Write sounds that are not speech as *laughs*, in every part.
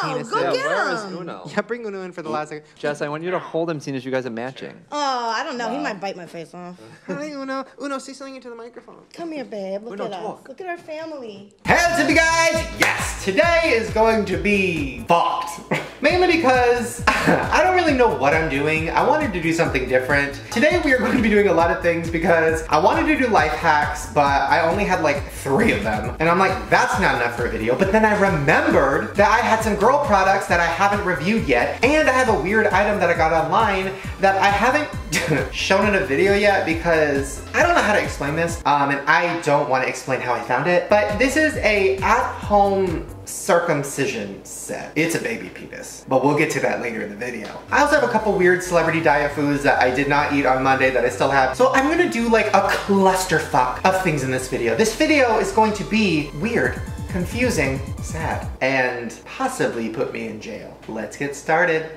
penises. Go Yeah, get where is him. Uno? *laughs* Yeah, bring Uno in for the last second. Jess, I want you to hold him seeing as you guys are matching. Oh, I don't know. He might bite my face off. *laughs* Hi, Uno. Uno, say something into the microphone. Come here, babe. Look Uno, at us. talk. Look at our family. Hey, what's up, you guys? Yes, today is going to be fucked. *laughs* Mainly because *laughs* I don't really know what I'm doing. I wanted to do something different. Today we are going to be doing a lot of things because I wanted to do life hacks, but I only had like three of them. And I'm like, that's not enough for a video. But then I remembered that I had some girl products that I haven't reviewed yet. And I have a weird item that I got online that I haven't *laughs* shown in a video yet because I don't know how to explain this. Um, and I don't want to explain how I found it. But this is a at-home circumcision set. It's a baby penis, but we'll get to that later in the video. I also have a couple weird celebrity diet foods that I did not eat on Monday that I still have. So I'm gonna do like a clusterfuck of things in this video. This video is going to be weird, confusing, sad, and possibly put me in jail. Let's get started.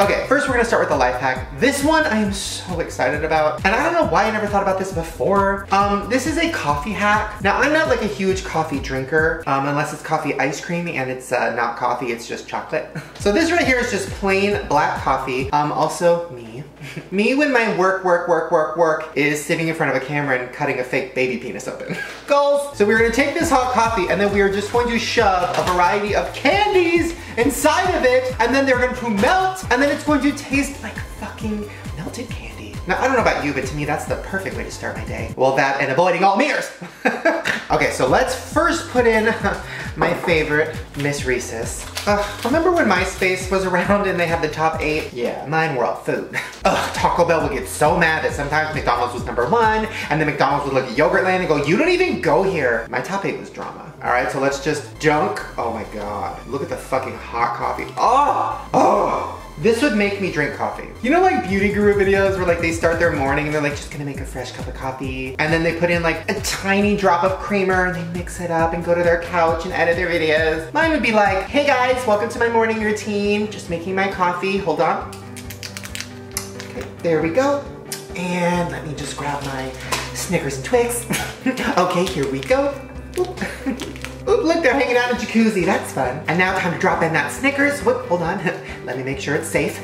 okay, first we're gonna start with the life hack. This one I am so excited about, and I don't know why I never thought about this before. Um, this is a coffee hack. Now I'm not like a huge coffee drinker, um, unless it's coffee ice cream and it's uh, not coffee, it's just chocolate. *laughs* so this right here is just plain black coffee. Um, also me. *laughs* me when my work, work, work, work, work is sitting in front of a camera and cutting a fake baby penis open. *laughs* Goals! So we're gonna take this hot coffee and then we are just going to shove a variety of candies inside of it and then they're going to melt and then it's going to taste like fucking melted candy. Now, I don't know about you, but to me, that's the perfect way to start my day. Well, that and avoiding all mirrors. *laughs* okay, so let's first put in *laughs* my favorite, Miss Reese's. Uh, remember when MySpace was around and they had the top eight? Yeah, mine were all food. Ugh, Taco Bell would get so mad that sometimes McDonald's was number one and then McDonald's would look at Yogurtland and go, you don't even go here. My top eight was drama. All right, so let's just dunk. Oh my God, look at the fucking hot coffee. Oh, oh. This would make me drink coffee. You know like beauty guru videos where like they start their morning and they're like just gonna make a fresh cup of coffee and then they put in like a tiny drop of creamer and they mix it up and go to their couch and edit their videos. Mine would be like, hey guys, welcome to my morning routine. Just making my coffee, hold on. Okay, there we go. And let me just grab my Snickers and Twix. *laughs* okay, here we go. Oop. *laughs* Oop, look, they're hanging out in jacuzzi. That's fun. And now time to drop in that Snickers. Whoop, hold on. *laughs* Let me make sure it's safe.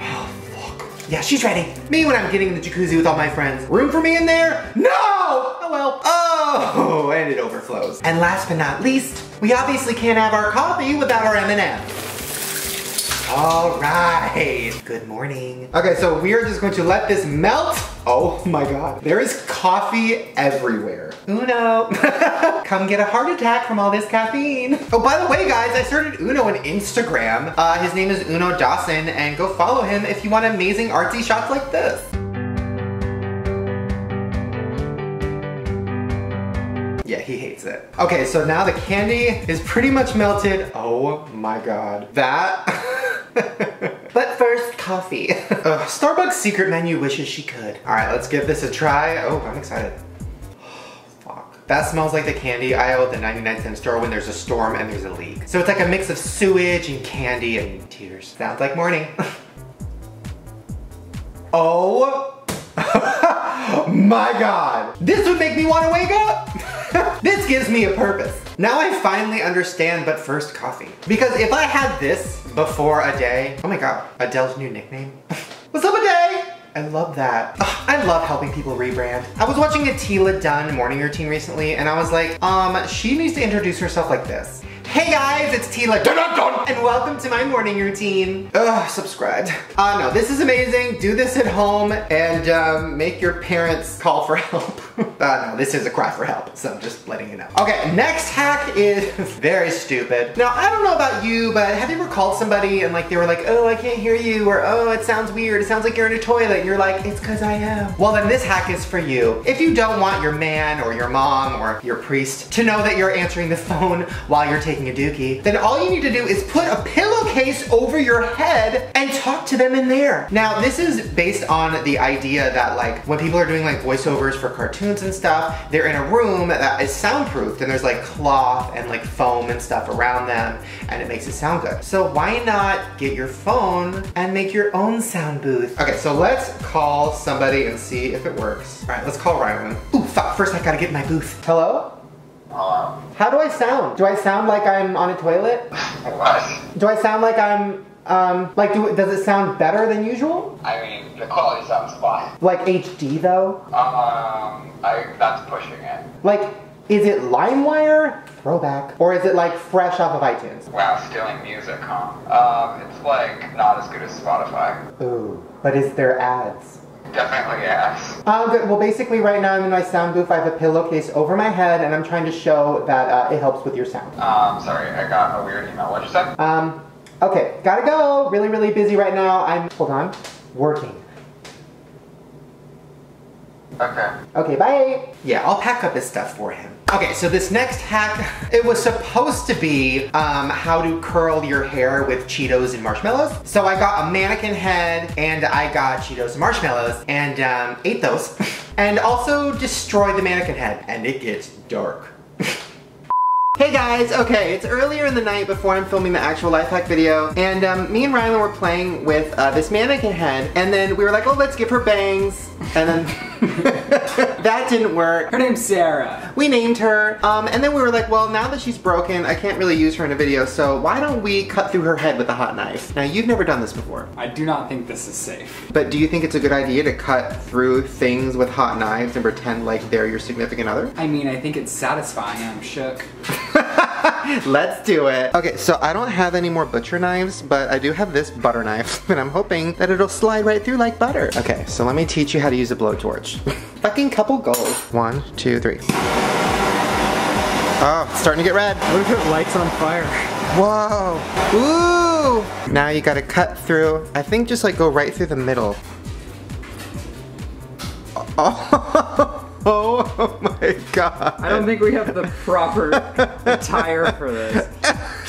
Oh, fuck. Yeah, she's ready. Me when I'm getting in the jacuzzi with all my friends. Room for me in there? No! Oh well. Oh, and it overflows. And last but not least, we obviously can't have our coffee without our M&M. All right, good morning. Okay, so we are just going to let this melt. Oh my God, there is coffee everywhere. Uno, *laughs* come get a heart attack from all this caffeine. Oh, by the way, guys, I started Uno on Instagram. Uh, his name is Uno Dawson, and go follow him if you want amazing artsy shots like this. Yeah, he hates it. Okay, so now the candy is pretty much melted. Oh my God, that. *laughs* but first, coffee. *laughs* uh, Starbucks secret menu wishes she could. All right, let's give this a try. Oh, I'm excited. *sighs* Fuck. That smells like the candy aisle at the 99 cent store when there's a storm and there's a leak. So it's like a mix of sewage and candy and tears. Sounds like morning. *laughs* oh my God. This would make me want to wake up. *laughs* this gives me a purpose. Now I finally understand, but first coffee. Because if I had this before a day, oh my God, Adele's new nickname. *laughs* What's up a day? I love that. Ugh, I love helping people rebrand. I was watching a Tila Dunn morning routine recently and I was like, um, she needs to introduce herself like this. Hey guys, it's Tila dun, dun, dun, and welcome to my morning routine. Ugh, subscribed. Uh, no, this is amazing. Do this at home and um, make your parents call for *laughs* help. uh, no, this is a cry for help, so I'm just letting you know. Okay, next hack is *laughs* very stupid. Now, I don't know about you, but have you ever called somebody and like they were like, oh, I can't hear you, or oh, it sounds weird, it sounds like you're in a toilet, and you're like, it's cause I am. Well, then this hack is for you. If you don't want your man or your mom or your priest to know that you're answering the phone while you're taking a dookie, then all you need to do is put a pillowcase over your head and talk to them in there. Now, this is based on the idea that like when people are doing like voiceovers for cartoons and stuff, they're in a room that is soundproofed and there's like cloth and like foam and stuff around them and it makes it sound good. So why not get your phone and make your own sound booth? Okay, so let's call somebody and see if it works. All right, let's call Rylan. Ooh, fuck, first I gotta get my booth. Hello? Hello? How do I sound? Do I sound like I'm on a toilet? *laughs* What? Do I sound like I'm, um, like, do, does it sound better than usual? I mean, the quality sounds fine. Like HD though? Um, I, that's pushing it. Like, is it LimeWire? Throwback. Or is it like fresh off of iTunes? Wow, stealing music, huh? Um, it's like not as good as Spotify. Ooh. But is there ads? Definitely yes. Um, good. Well, basically, right now I'm in my sound booth. I have a pillowcase over my head, and I'm trying to show that uh, it helps with your sound. Um, sorry, I got a weird email. What'd you say? Um, okay, gotta go. Really, really busy right now. I'm, hold on, working. Okay. Okay, bye. Yeah, I'll pack up his stuff for him. Okay, so this next hack, *laughs* it was supposed to be um, how to curl your hair with Cheetos and marshmallows. So I got a mannequin head and I got Cheetos and marshmallows and um, ate those. *laughs* and also destroyed the mannequin head. And it gets dark. *laughs* Hey guys, okay, it's earlier in the night before I'm filming the actual life hack video, and um, me and Rylan were playing with uh, this mannequin head, and then we were like, oh, let's give her bangs, and then *laughs* that didn't work. Her name's Sarah. We named her, um, and then we were like, well, now that she's broken, I can't really use her in a video, so why don't we cut through her head with a hot knife? Now, you've never done this before, I do not think this is safe. but do you think it's a good idea to cut through things with hot knives and pretend like they're your significant other? I mean, I think it's satisfying. I'm shook. *laughs* Let's do it. Okay, so I don't have any more butcher knives, but I do have this butter knife, *laughs* and I'm hoping that it'll slide right through like butter. Okay, so let me teach you how to use a blowtorch. *laughs* Fucking couple goals. One, two, three. Oh, it's starting to get red. What if it lights on fire? Whoa. Ooh. Now you gotta cut through. I think just like go right through the middle. Oh, oh my god. I don't think we have the proper attire for this.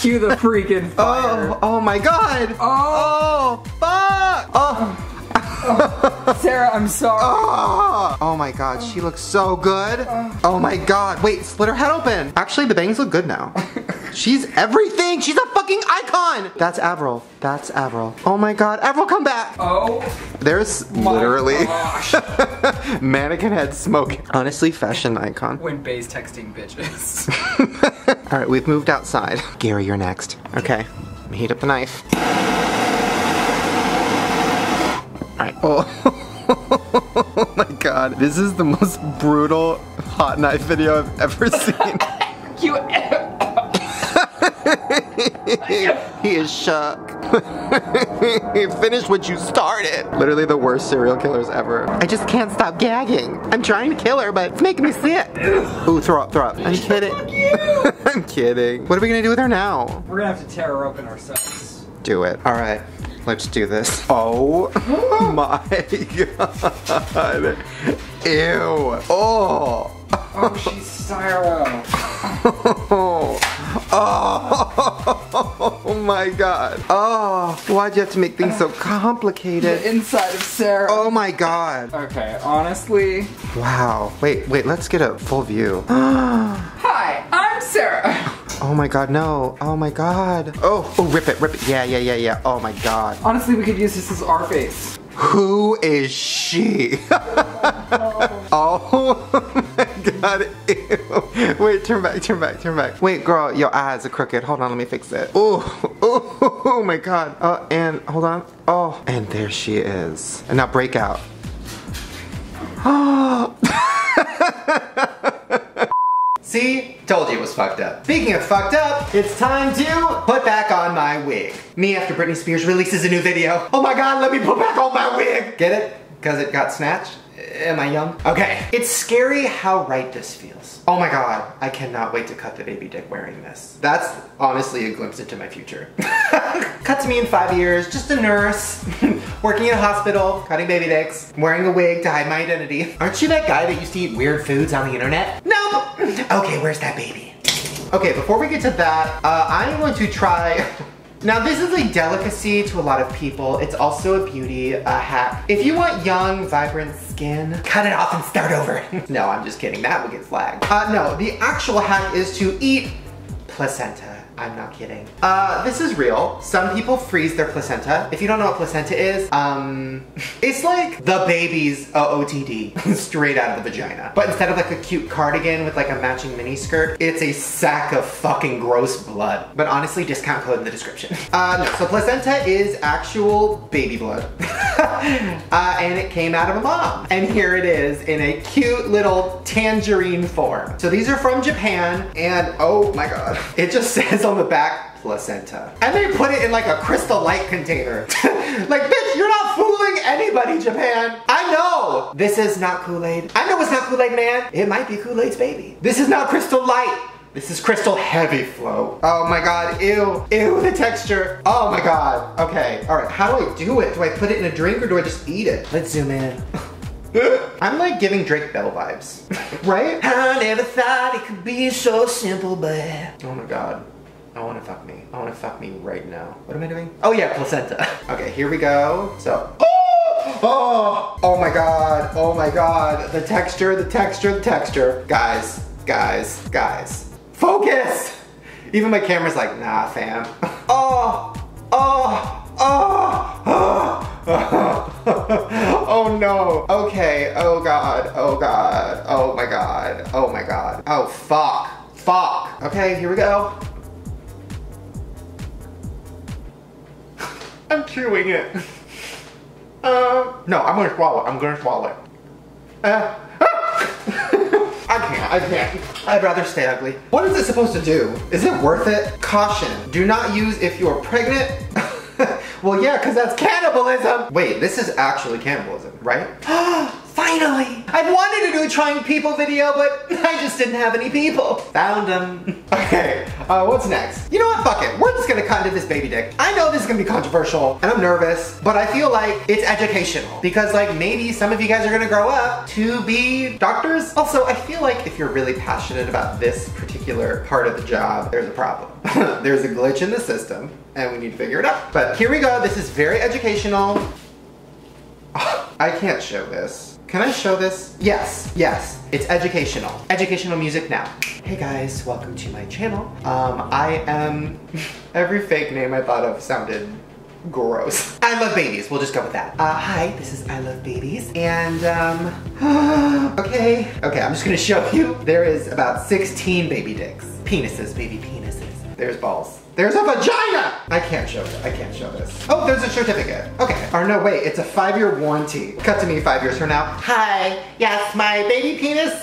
Cue the freaking oh, fire. Oh, oh my god. Oh. Oh, fuck. Oh. oh. *laughs* *laughs* Sarah, I'm sorry. Oh, oh my god, she looks so good. Oh my god. Wait, split her head open. Actually, the bangs look good now. *laughs* She's everything. She's a fucking icon. That's Avril. That's Avril. Oh my god. Avril, come back. Oh, There's my literally gosh. *laughs* mannequin head smoking. Honestly, fashion icon. when bae's texting bitches. All right, we've moved outside. Gary, you're next. Okay, heat up the knife. All right. Oh. *laughs* oh my god, this is the most brutal hot knife video I've ever *laughs* seen. you. *laughs* he is shook. Finish what you started. Literally the worst serial killers ever. I just can't stop gagging. I'm trying to kill her, but it's making me sick. Ooh, throw up, throw up. I'm kidding. I'm kidding. What are we gonna do with her now? We're gonna have to tear her open ourselves. Do it. All right. Let's do this. *laughs* Oh *gasps* my god. Ew. Oh. Oh, she's styro. Oh. *laughs* oh my god. Oh, why'd you have to make things so complicated? The inside of Sarah. Oh my god. Okay, honestly. Wow. Wait, wait, let's get a full view. *gasps* *gasps* Hi, I'm Sarah. Oh my god, no. Oh my god. Oh, oh, rip it, rip it. Yeah, yeah, yeah, yeah. Oh my god. Honestly, we could use this as our face. Who is she? *laughs* oh my god, ew. Wait, turn back, turn back, turn back. Wait, girl, your eyes are crooked. Hold on, let me fix it. Oh, oh, *laughs* oh my god. Oh, and hold on. Oh, and there she is. And now break out. *gasps* *gasps* See? Told you it was fucked up. Speaking of fucked up, it's time to put back on my wig. Me after Britney Spears releases a new video. Oh my god, let me put back on my wig! Get it? Because it got snatched? Am I young? Okay. It's scary how right this feels. Oh my god, I cannot wait to cut the baby dick wearing this. That's honestly a glimpse into my future. *laughs* cut to me in five years, just a nurse, *laughs* working in a hospital, cutting baby dicks, wearing a wig to hide my identity. Aren't you that guy that used to eat weird foods on the internet? No! *clears throat* Okay, where's that baby? Okay, before we get to that, uh, I'm going to try *laughs* Now this is a delicacy to a lot of people. It's also a beauty a hack. If you want young, vibrant skin, cut it off and start over. *laughs* no, I'm just kidding. That will get flagged. Uh, no, the actual hack is to eat placenta. I'm not kidding. Uh, this is real. Some people freeze their placenta. If you don't know what placenta is, um, *laughs* it's like the baby's OOTD *laughs* straight out of the vagina. But instead of like a cute cardigan with like a matching mini skirt, it's a sack of fucking gross blood. But honestly, discount code in the description. *laughs* Uh, no, so placenta is actual baby blood. uh, and it came out of a mom. And here it is in a cute little tangerine form. So these are from Japan and oh my god, it just says on the back placenta. And they put it in like a crystal light container. *laughs* like, bitch, you're not fooling anybody, Japan. I know this is not Kool-Aid. I know it's not Kool-Aid man. It might be Kool-Aid's baby. This is not crystal light. This is crystal heavy flow. Oh my god, ew, ew, the texture. Oh my god. Okay, all right, how do I do it? Do I put it in a drink or do I just eat it? Let's zoom in. *laughs* I'm like giving Drake Bell vibes, *laughs* right? I never thought it could be so simple, but. Oh my god. I wanna fuck me. I wanna fuck me right now. What am I doing? Oh yeah, placenta. *laughs* Okay, here we go. So, oh, *gasps* oh, oh my god, oh my god. The texture, the texture, the texture. Guys, guys, guys. Focus! Even my camera's like, nah, fam. *laughs* Oh, oh, oh, oh. *laughs* oh no. Okay, oh god, oh god, oh my god, oh my god. Oh fuck, fuck. Okay, here we go. I'm chewing it. Uh, no, I'm gonna swallow it. I'm gonna swallow it. Uh, *laughs* I can't, I can't. I'd rather stay ugly. What is it supposed to do? Is it worth it? Caution, do not use if you're pregnant. *laughs* well, yeah, because that's cannibalism. Wait, this is actually cannibalism, right? *gasps* *gasps* Finally! I've wanted to do a trying people video, but *laughs* I just didn't have any people. Found them. *laughs* Okay, uh, what's next? You know what, fuck it. We're just gonna cut into this baby dick. I know this is gonna be controversial, and I'm nervous, but I feel like it's educational. Because like, maybe some of you guys are gonna grow up to be doctors. Also, I feel like if you're really passionate about this particular part of the job, there's a problem. *laughs* there's a glitch in the system, and we need to figure it out. But here we go, this is very educational. *sighs* I can't show this. Can I show this? Yes, yes, it's educational. Educational music now. Hey guys, welcome to my channel. Um, I am, *laughs* every fake name I thought of sounded gross. I love babies, we'll just go with that. Uh, hi, this is I Love Babies, and um, *gasps* okay, okay, I'm just gonna show you. There is about 16 baby dicks. Penises, baby penises. There's balls. There's a vagina! I can't show it. I can't show this. Oh, there's a certificate. Okay. Or no, wait, it's a five-year warranty. Cut to me five years from now. Hi, yes, my baby penis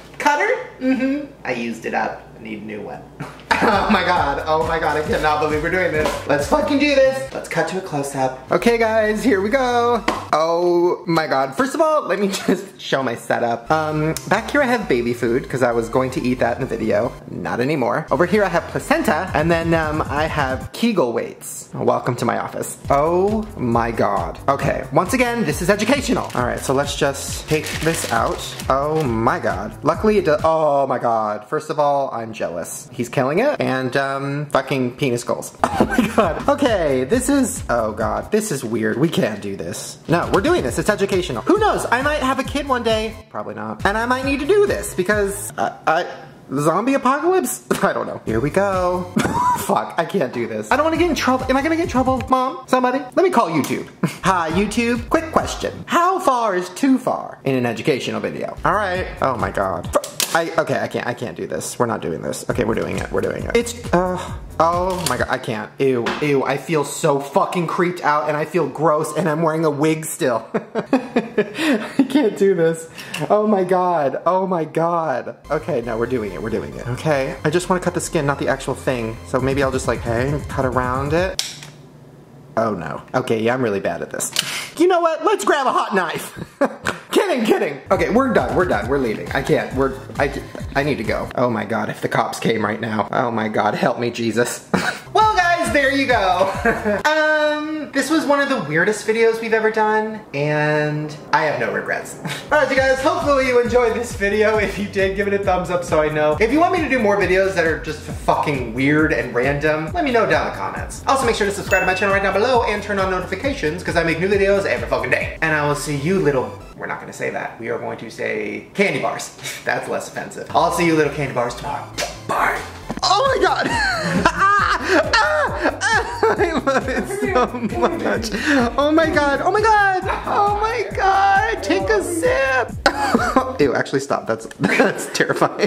*laughs* cutter? Mm-hmm. I used it up. I need a new one. *laughs* oh my god, oh my god, I cannot believe we're doing this. Let's fucking do this. Let's cut to a close-up. Okay guys, here we go. Oh my god. First of all, let me *laughs* just show my setup. Um, back here I have baby food, because I was going to eat that in the video. Not anymore. Over here I have placenta, and then um, I have Kegel weights. Welcome to my office. Oh my god. Okay, once again, this is educational. All right, so let's just take this out. Oh my god. Luckily it does, oh my god. First of all, I'm jealous. He's killing it, and um, fucking penis goals. *laughs* Oh my god. Okay, this is, oh god, this is weird. We can't do this. No, we're doing this, it's educational. Who knows, I might have a kid one day. Probably not. And I might need to do this because I, I Zombie apocalypse? *laughs* I don't know. Here we go. *laughs* Fuck, I can't do this. I don't want to get in trouble. Am I gonna get in trouble, mom? Somebody? Let me call YouTube. *laughs* Hi, YouTube. Quick question. How far is too far in an educational video? All right. Oh my God. I, okay, I can't, I can't do this. We're not doing this. Okay, we're doing it, we're doing it. It's, uh, oh my god, I can't. Ew, ew, I feel so fucking creeped out and I feel gross and I'm wearing a wig still. *laughs* I can't do this. Oh my god, oh my god. Okay, no, we're doing it, we're doing it. Okay, I just want to cut the skin, not the actual thing. So maybe I'll just like, hey, cut around it. Oh no. Okay, yeah, I'm really bad at this. You know what? Let's grab a hot knife. *laughs* kidding, kidding. Okay, we're done. We're done. We're leaving. I can't. We're. I. I need to go. Oh my god! If the cops came right now. Oh my god! Help me, Jesus. *laughs* well, there you go. *laughs* um, this was one of the weirdest videos we've ever done, and I have no regrets. *laughs* All right, you guys. Hopefully you enjoyed this video. If you did, give it a thumbs up so I know. If you want me to do more videos that are just fucking weird and random, let me know down in the comments. Also, make sure to subscribe to my channel right down below and turn on notifications because I make new videos every fucking day. And I will see you little we're not gonna say that. We are going to say candy bars. *laughs* That's less offensive. I'll see you little candy bars tomorrow. Bye. Oh my god! Ah, ah, *laughs* I love it so much. Oh my god, oh my god, oh my god, take a sip. *laughs* Ew, actually stop, that's, *laughs* that's terrifying.